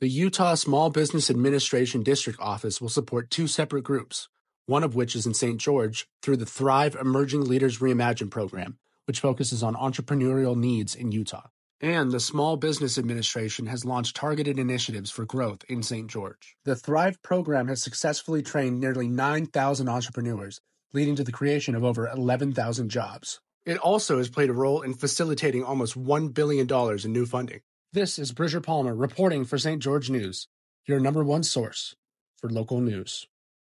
The Utah Small Business Administration District Office will support two separate groups, one of which is in St. George through the Thrive Emerging Leaders Reimagine program, which focuses on entrepreneurial needs in Utah. And the Small Business Administration has launched targeted initiatives for growth in St. George. The Thrive program has successfully trained nearly 9,000 entrepreneurs, leading to the creation of over 11,000 jobs. It also has played a role in facilitating almost $1 billion in new funding. This is Bridger Palmer reporting for St. George News, your number one source for local news.